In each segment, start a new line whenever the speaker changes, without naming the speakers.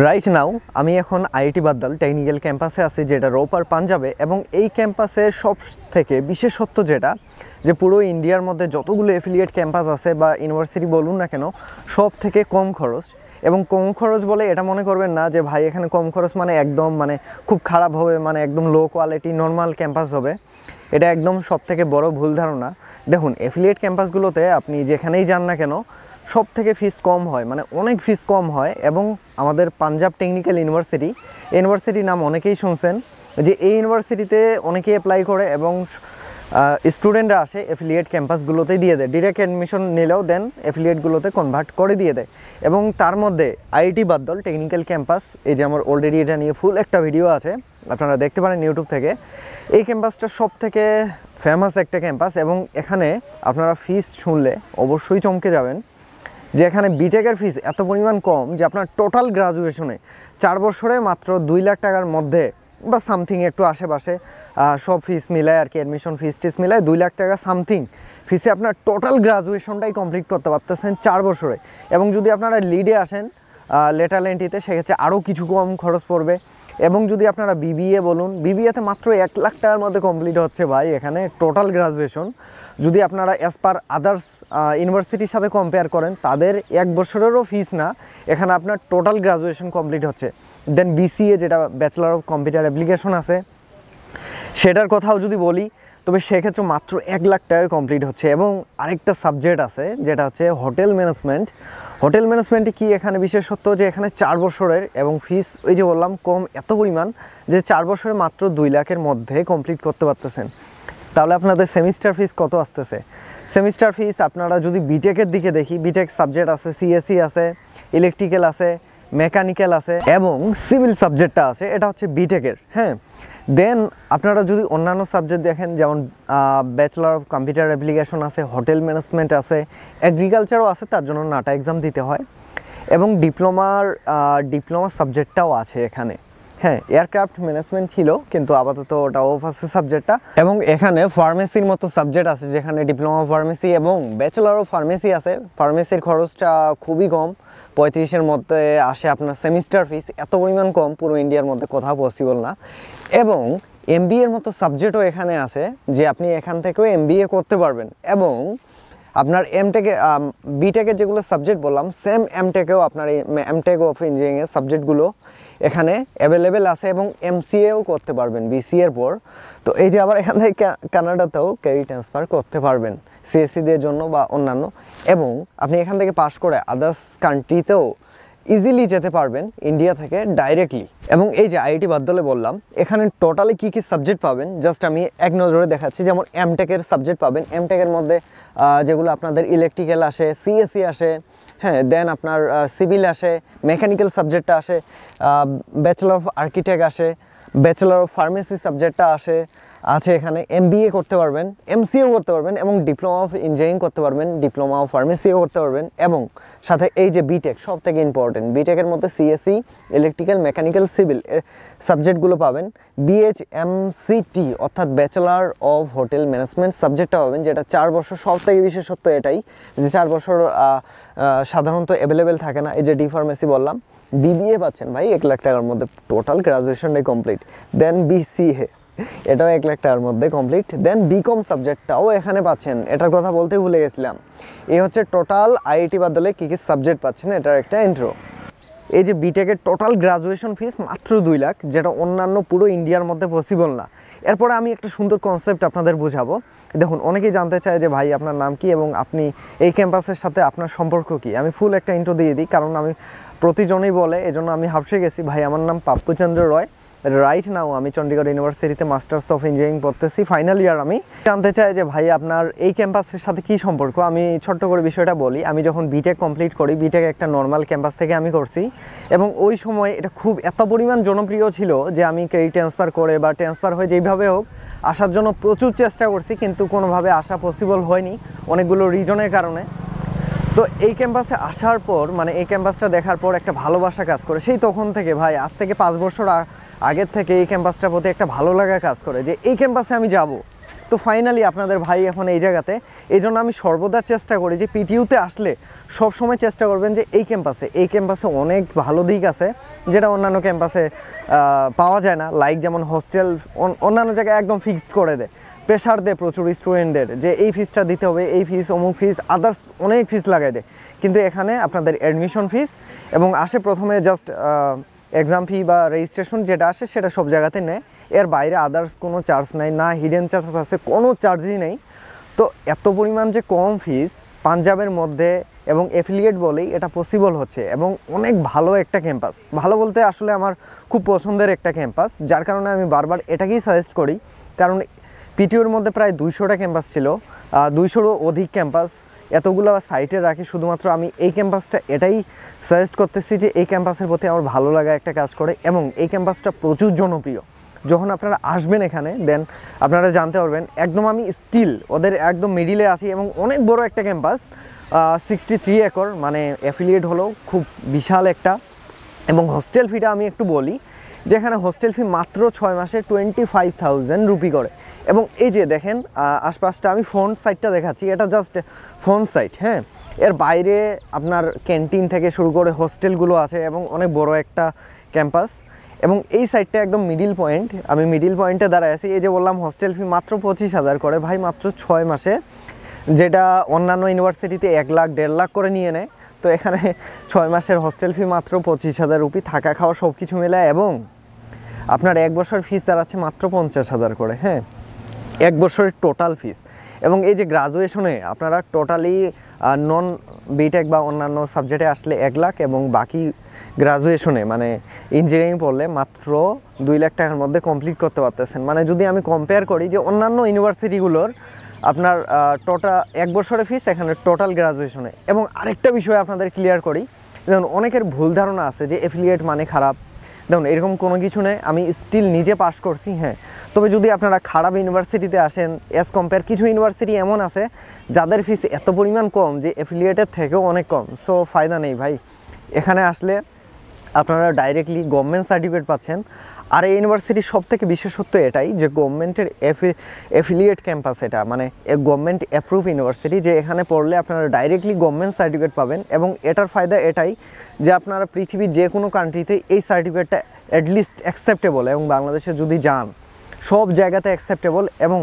Right now আমি এখন IIT বাদ্দাল technical ক্যাম্পাসে আছি, যেটা রোপার পাঞ্জাবে, এবং এই ক্যাম্পাসের সব থেকে বিশেষত্ব যেটা, যে পুরো ইন্ডিয়ার মধ্যে যতগুলো এফিলিয়েট ক্যাম্পাস আছে বা ইউনিভার্সিটি বলুন না কেন সব থেকে কম খরচ। এবং কম খরচ বলে এটা মনে করবেন না যে ভাই, এখানে কম খরচ মানে একদম মানে খুব খারাপ হবে মানে একদম লো কোয়ালিটি নর্মাল ক্যাম্পাস হবে। এটা একদম সব থেকে বড় ভুল ধারণা। দেখুন এফিলিয়েট ক্যাম্পাসগুলোতে আপনি যেখানেই যান না কেন সব থেকে ফিস কম হয় মানে অনেক ফিস কম হয় এবং আমাদের পাঞ্জাব টেকনিক্যাল ইউনিভার্সিটি ইউনিভার্সিটির নাম অনেকেই শুনছেন, যে এই ইউনিভার্সিটিতে অনেকেই অ্যাপ্লাই করে এবং স্টুডেন্টরা আসে এফিলিয়েট ক্যাম্পাসগুলোতেই দিয়ে দেয়। ডিরেক্ট অ্যাডমিশন নিলেও দেন এফিলিয়েটগুলোতে কনভার্ট করে দিয়ে দেয়। এবং তার মধ্যে আইআইটি বাদ্দল টেকনিক্যাল ক্যাম্পাস এই যে আমার অলরেডি এটা নিয়ে ফুল একটা ভিডিও আছে, আপনারা দেখতে পারেন ইউটিউব থেকে। এই ক্যাম্পাসটা সব থেকে ফেমাস একটা ক্যাম্পাস এবং এখানে আপনারা ফিস শুনলে অবশ্যই চমকে যাবেন। যে এখানে বিটেকের ফিস এত পরিমাণ কম যে আপনার টোটাল গ্রাজুয়েশনে চার বছরে মাত্র দুই লাখ টাকার মধ্যে বা সামথিং একটু আশেপাশে সব ফিস মিলায় আর কি অ্যাডমিশন ফিস টিস মিলায় দুই লাখ টাকা সামথিং ফিসে আপনার টোটাল গ্রাজুয়েশনটাই কমপ্লিট করতে পারতেছেন চার বছরে। এবং যদি আপনারা লিডে আসেন লেটার এন্ট্রিতে সেক্ষেত্রে আরও কিছু কম খরচ পড়বে। এবং যদি আপনারা বিবিএ বলুন বিবিএতে মাত্র এক লাখ টাকার মধ্যে কমপ্লিট হচ্ছে ভাই এখানে টোটাল গ্রাজুয়েশন যদি আপনারা অ্যাজ পার আদার্স ইউনিভার্সিটির সাথে কম্পেয়ার করেন, তাদের এক বছরেরও ফিস না। এখানে আপনার টোটাল গ্রাজুয়েশন কমপ্লিট হচ্ছে। দেন বিসিএ যেটা ব্যাচেলার অফ কম্পিউটার অ্যাপ্লিকেশন আছে, সেটার কথাও যদি বলি, তবে সেক্ষেত্রে মাত্র এক লাখ টাকায় কমপ্লিট হচ্ছে। এবং আরেকটা সাবজেক্ট আছে, যেটা হচ্ছে হোটেল ম্যানেজমেন্ট হোটেল ম্যানেজমেন্টে কি এখানে বিশেষত্ব? যে এখানে চার বছরের এবং ফিস ওই যে বললাম, কম এত পরিমাণ যে চার বছরে মাত্র দুই লাখের মধ্যে কমপ্লিট করতে পারতেছেন। তাহলে আপনাদের সেমিস্টার ফিস কত আসতেছে? সেমিস্টার ফিস, আপনারা যদি বিটেকের দিকে দেখি বিটেক সাবজেক্ট আছে সিএসসি আছে ইলেকট্রিক্যাল আছে মেকানিক্যাল আছে, এবং সিভিল সাবজেক্টটা আছে, এটা হচ্ছে বিটেকের হ্যাঁ? দেন আপনারা যদি অন্যান্য সাবজেক্ট দেখেন, যেমন ব্যাচেলার অফ কম্পিউটার অ্যাপ্লিকেশন আছে হোটেল ম্যানেজমেন্ট আছে এগ্রিকালচারও আছে, তার জন্য নাটা এক্সাম দিতে হয়। এবং ডিপ্লোমার ডিপ্লোমা সাবজেক্টটাও আছে এখানে। হ্যাঁ এয়ারক্রাফট ম্যানেজমেন্ট ছিল, কিন্তু আপাতত ওটা অফ আছে সাবজেক্টটা এবং এখানে ফার্মেসির মতো সাবজেক্ট আছে, যেখানে ডিপ্লোমা ফার্মেসি এবং ব্যাচেলার অফ ফার্মেসি আছে। ফার্মেসির খরচটা খুবই কম, পঁয়ত্রিশের মধ্যে আসে আপনার সেমিস্টার ফিস এত পরিমাণ কম, পুরো ইন্ডিয়ার মধ্যে কোথাও পসিবল না। এবং এম এর মতো সাবজেক্টও এখানে আছে, যে আপনি এখান থেকেও এম করতে পারবেন। এবং আপনার এম টেকে বিটেকের যেগুলো সাবজেক্ট বললাম সেম এম টেকেও আপনার এই এম টেক অফ ইঞ্জিনিয়ারিংয়ের সাবজেক্টগুলো এখানে অ্যাভেলেবেল আছে এবং এমসিএও করতে পারবেন বিসি এর পর। তো এই যে আবার এখান কানাডাতেও ক্যারি ট্রান্সফার করতে পারবেন সিএসসি দের জন্য বা অন্যান্য। এবং আপনি এখান থেকে পাশ করে আদার্স কান্ট্রিতেও ইজিলি যেতে পারবেন ইন্ডিয়া থেকে ডাইরেক্টলি এবং এই যে আইআইটি বাদ্দলে বললাম, এখানে টোটালি কী কী সাবজেক্ট পাবেন? জাস্ট আমি এক নজরে দেখাচ্ছি, যেমন এমটেকের সাবজেক্ট পাবেন। এমটেকের মধ্যে যেগুলো আপনাদের ইলেকট্রিক্যাল আসে সিএসসি আসে হ্যাঁ দেন আপনার সিভিল আসে মেকানিক্যাল সাবজেক্টটা আসে ব্যাচেলর অফ আর্কিটেক্ট আসে ব্যাচেলর অফ ফার্মেসি সাবজেক্টটা আসে আছে এখানে এম করতে পারবেন এমসিও করতে পারবেন এবং ডিপ্লোমা অফ ইঞ্জিনিয়ারিং করতে পারবেন ডিপ্লোমা অফ ফার্মেসিও করতে পারবেন এবং সাথে এই যে বিটেক সব থেকে ইম্পর্টেন্ট বিটেকের মধ্যে সিএসসি ইলেকট্রিক্যাল মেকানিক্যাল সিভিল সাবজেক্টগুলো পাবেন। বিএইচ এমসিটি অর্থাৎ ব্যাচেলার অফ হোটেল ম্যানেজমেন্ট সাবজেক্টটা পাবেন, যেটা চার বছর সব থেকে বিশেষত্ব এটাই যে চার বছর সাধারণত অ্যাভেলেবেল থাকে না। এই যে ডি ফার্মেসি বললাম বিবিএ পাচ্ছেন ভাই, এক লাখ টাকার মধ্যে টোটাল গ্রাজুয়েশনটাই কমপ্লিট দেন বিসিএ এটাও এক লাখ টাকার মধ্যে কমপ্লিট দেন বিকম সাবজেক্টটাও এখানে পাচ্ছেন। এটার কথা বলতে ভুলে গেছিলাম। এই হচ্ছে টোটাল আইআইটি বাদলে কী কী সাবজেক্ট পাচ্ছেন, এটার একটা ইন্ট্রো এই যে বিটেকের টোটাল গ্রাজুয়েশন ফিস মাত্র দুই লাখ, যেটা অন্যান্য পুরো ইন্ডিয়ার মধ্যে পসিবল না। এরপরে আমি একটা সুন্দর কনসেপ্ট আপনাদের বোঝাবো। দেখুন, অনেকেই জানতে চায় যে ভাই, আপনার নাম কি এবং আপনি এই ক্যাম্পাসের সাথে আপনার সম্পর্ক কি? আমি ফুল একটা ইন্ট্রো দিয়ে দিই, কারণ আমি প্রতিজনই বলে, এজন্য আমি হাফসে গেছি। ভাই, আমার নাম পাপ্পুচন্দ্র রয়। রাইট নাও আমি চণ্ডীগড় ইউনিভার্সিটিতে মাস্টার্স অফ ইঞ্জিনিয়ারিং পড়তেছি। ফাইনাল ইয়ার আমি। জানতে চাই যে ভাই, আপনার এই ক্যাম্পাসের সাথে কি সম্পর্ক? আমি ছোট্ট করে বিষয়টা বলি। আমি যখন বিটেক কমপ্লিট করি বিটেক একটা নর্মাল ক্যাম্পাস থেকে আমি করছি। এবং ওই সময় এটা খুব এত পরিমাণ জনপ্রিয় ছিল যে আমি ক্রেডিট ট্রান্সফার করে বা ট্রান্সফার হয়ে যেইভাবে হোক, আসার জন্য প্রচুর চেষ্টা করছি। কিন্তু কোনোভাবে আসা পসিবল হয়নি। অনেকগুলো রিজনের কারণে। তো এই ক্যাম্পাসে আসার পর মানে এই ক্যাম্পাসটা দেখার পর একটা ভালোবাসা কাজ করে। সেই তখন থেকে ভাই, আজ থেকে পাঁচ বছর আগের থেকে এই ক্যাম্পাসটার প্রতি একটা ভালো লাগা কাজ করে যে এই ক্যাম্পাসে আমি যাব। তো ফাইনালি আপনাদের ভাই এখন এই জায়গাতে। এই জন্য আমি সর্বদা চেষ্টা করি যে পিটিইউতে আসলে সব সময় চেষ্টা করবেন যে এই ক্যাম্পাসে এই ক্যাম্পাসে অনেক ভালো দিক আছে যেটা অন্যান্য ক্যাম্পাসে পাওয়া যায় না। লাইক যেমন হোস্টেল অন্যান্য জায়গায় একদম ফিক্সড করে দেয়। প্রেশার দেয় প্রচুর স্টুডেন্টদের যে এই ফিসটা দিতে হবে, এই ফিস অমুক ফিস আদার্স অনেক ফিস লাগাই দেয়। কিন্তু এখানে আপনাদের অ্যাডমিশন ফিস এবং আসে প্রথমে জাস্ট এক্সাম ফি বা রেজিস্ট্রেশন যেটা আসে সেটা সব জায়গাতে নেয়। এর বাইরে আদার্স কোনো চার্জ নাই না হিডেন চার্জ আছে, কোনো চার্জই নেই। তো এত পরিমাণ যে কম ফিস পাঞ্জাবের মধ্যে এবং এফিলিয়েট বলেই এটা পসিবল হচ্ছে এবং অনেক ভালো একটা ক্যাম্পাস ভালো বলতে আসলে আমার খুব পছন্দের একটা ক্যাম্পাস যার কারণে আমি বারবার এটাকেই সাজেস্ট করি। কারণ পিটিওর মধ্যে প্রায় দুইশোটা ক্যাম্পাস ছিল। দুইশোরও অধিক ক্যাম্পাস। এতগুলো সাইটে রাখি, শুধুমাত্র আমি এই ক্যাম্পাসটা এটাই সাজেস্ট করতেছি যে এই ক্যাম্পাসের প্রতি আমার ভালো লাগা একটা কাজ করে এবং এই ক্যাম্পাসটা প্রচুর জনপ্রিয়। যখন আপনারা আসবেন এখানে দেন আপনারা জানতে পারবেন, একদম আমি স্টিল ওদের একদম মিডিলে আছি এবং অনেক বড় একটা ক্যাম্পাস সিক্সটি থ্রি একর মানে অ্যাফিলিয়েট হলো খুব বিশাল একটা। এবং হোস্টেল ফিটা আমি একটু বলি, যেখানে হোস্টেল ফি মাত্র ছয় মাসে টোয়েন্টি ফাইভ থাউজেন্ড রুপি করে। এবং এই যে দেখেন আশপাশটা আমি ফ্রন্ট সাইটটা দেখাচ্ছি, এটা জাস্ট ফ্রন্ট সাইট হ্যাঁ? এর বাইরে আপনার ক্যান্টিন থেকে শুরু করে হোস্টেলগুলো আছে এবং অনেক বড় একটা ক্যাম্পাস। এবং এই সাইডটা একদম মিডিল পয়েন্ট আমি মিডিল পয়েন্টে দাঁড়ায় আছি। এই যে বললাম হোস্টেল ফি মাত্র পঁচিশ হাজার করে, ভাই মাত্র ছয় মাসে, যেটা অন্যান্য ইউনিভার্সিটিতে এক লাখ, দেড় লাখ করে নিয়ে নেয়। তো এখানে ছয় মাসের হোস্টেল ফি মাত্র পঁচিশ হাজার রুপি থাকা খাওয়া সব কিছু মেলে এবং আপনার এক বছর ফিস দাঁড়াচ্ছে মাত্র পঞ্চাশ হাজার করে হ্যাঁ? এক বছরের টোটাল ফিস এবং এই যে গ্রাজুয়েশনে আপনারা টোটালি নন বিটেক বা অন্যান্য সাবজেক্টে আসলে এক লাখ এবং বাকি গ্রাজুয়েশনে মানে ইঞ্জিনিয়ারিং পড়লে মাত্র দুই লাখ টাকার মধ্যে কমপ্লিট করতে পারতেছেন। মানে যদি আমি কম্পেয়ার করি যে অন্যান্য ইউনিভার্সিটিগুলোর আপনার টোটাল এক বছরের ফিস এখানে টোটাল গ্রাজুয়েশনে এবং আরেকটা বিষয় আপনাদের ক্লিয়ার করি যেমন অনেকের ভুল ধারণা আছে যে এফিলিয়েট মানে খারাপ। দেখুন, এরকম কোনো কিছু নেই, আমি স্টিল নিজে পাস করছি হ্যাঁ। তবে যদি আপনারা খারাপ ইউনিভার্সিটিতে আসেন অ্যাজ কম্পেয়ার কিছু ইউনিভার্সিটি এমন আছে, যাদের ফিস এত পরিমাণ কম যে এফিলিয়েটের থেকেও অনেক কম। সো ফায়দা নেই ভাই। এখানে আসলে আপনারা ডাইরেক্টলি গভর্নমেন্ট সার্টিফিকেট পাচ্ছেন। আর এই ইউনিভার্সিটির সব থেকে বিশেষত্ব এটাই যে গভর্নমেন্টের এফিলিয়েট ক্যাম্পাস এটা মানে গভর্নমেন্ট অ্যাপ্রুভ ইউনিভার্সিটি যে এখানে পড়লে আপনারা ডাইরেক্টলি গভর্নমেন্ট সার্টিফিকেট পাবেন এবং এটার ফায়দা এটাই যে আপনারা পৃথিবীর যে কোনো কান্ট্রিতে এই সার্টিফিকেটটা অ্যাটলিস্ট অ্যাকসেপ্টেবল এবং বাংলাদেশে যদি যান সব জায়গাতে অ্যাকসেপ্টেবল এবং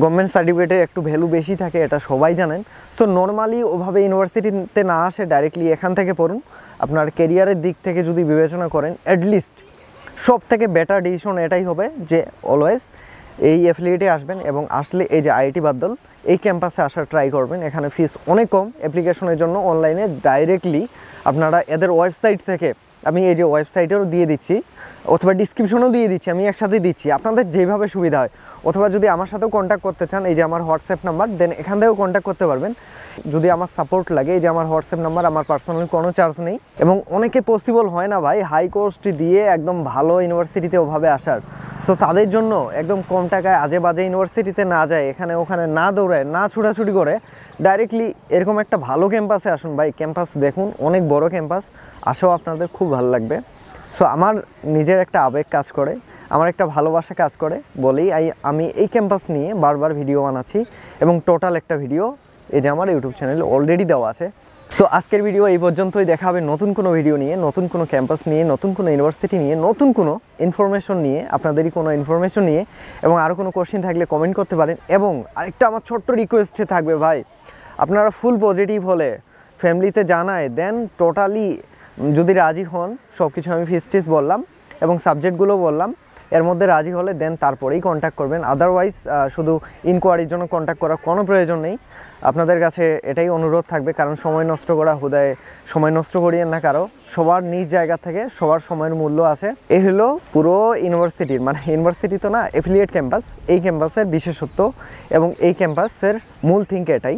গভর্নমেন্ট সার্টিফিকেটের একটু ভ্যালু বেশি থাকে, এটা সবাই জানেন। তো নর্মালি ওভাবে ইউনিভার্সিটিতে না আসে ডাইরেক্টলি এখান থেকে পড়ুন। আপনার কেরিয়ারের দিক থেকে যদি বিবেচনা করেন অ্যাটলিস্ট সব থেকে বেটার ডিসিশন এটাই হবে যে অলওয়েজ এই অ্যাফিলিয়েটে আসবেন এবং আসলে এই যে আইআইটি বাদ্দল এই ক্যাম্পাসে আসার ট্রাই করবেন। এখানে ফিস অনেক কম। অ্যাপ্লিকেশনের জন্য অনলাইনে ডাইরেক্টলি আপনারা এদের ওয়েবসাইট থেকে আমি এই যে ওয়েবসাইটেও দিয়ে দিচ্ছি, অথবা ডিসক্রিপশনও দিয়ে দিচ্ছি, আমি একসাথে দিচ্ছি। আপনাদের যেভাবে সুবিধা হয়, অথবা যদি আমার সাথেও কন্ট্যাক্ট করতে চান, এই যে আমার হোয়াটসঅ্যাপ নাম্বার দেন এখান থেকেও কন্ট্যাক্ট করতে পারবেন। যদি আমার সাপোর্ট লাগে, এই যে আমার হোয়াটসঅ্যাপ নাম্বার, আমার পার্সোনাল কোনো চার্জ নেই। এবং অনেকে পসিবল হয় না ভাই হাই কোর্স দিয়ে একদম ভালো ইউনিভার্সিটিতে ওভাবে আসার। সো তাদের জন্য একদম কম টাকায় আজে বাজে ইউনিভার্সিটিতে না যায়, এখানে ওখানে না দৌড়ায়, না ছুটাছুটি করে ডাইরেক্টলি এরকম একটা ভালো ক্যাম্পাসে আসুন ভাই। ক্যাম্পাস দেখুন, অনেক বড় ক্যাম্পাস আসেও আপনাদের খুব ভালো লাগবে। সো আমার নিজের একটা আবেগ কাজ করে, আমার একটা ভালোবাসা কাজ করে বলেই আমি এই ক্যাম্পাস নিয়ে বারবার ভিডিও বানাচ্ছি এবং টোটাল একটা ভিডিও এই যে আমার ইউটিউব চ্যানেলে অলরেডি দেওয়া আছে। সো আজকের ভিডিও এই পর্যন্তই, দেখা হবে নতুন কোনো ভিডিও নিয়ে, নতুন কোনো ক্যাম্পাস নিয়ে, নতুন কোনো ইউনিভার্সিটি নিয়ে, নতুন কোনো ইনফরমেশন নিয়ে, আপনাদেরই কোনো ইনফরমেশন নিয়ে এবং আরও কোনো কোশ্চেন থাকলে কমেন্ট করতে পারেন এবং আরেকটা আমার ছোট্ট রিকোয়েস্টে থাকবে ভাই, আপনারা ফুল পজিটিভ হলে ফ্যামিলিতে জানায় দেন টোটালি যদি রাজি হন সব কিছু আমি ফিস টিস বললাম এবং সাবজেক্টগুলো বললাম, এর মধ্যে রাজি হলে দেন তারপরেই কন্ট্যাক্ট করবেন। আদারওয়াইজ শুধু ইনকোয়ারির জন্য কন্ট্যাক্ট করার কোনো প্রয়োজন নেই। আপনাদের কাছে এটাই অনুরোধ থাকবে, কারণ সময় নষ্ট করা হুদায়, সময় নষ্ট করিয়েন না কারও। সবার নিজ জায়গা থেকে সবার সময়ের মূল্য আছে। এ হলো পুরো ইউনিভার্সিটির মানে ইউনিভার্সিটি তো না এফিলিয়েট ক্যাম্পাস এই ক্যাম্পাসের বিশেষত্ব এবং এই ক্যাম্পাসের মূল থিঙ্ক এটাই।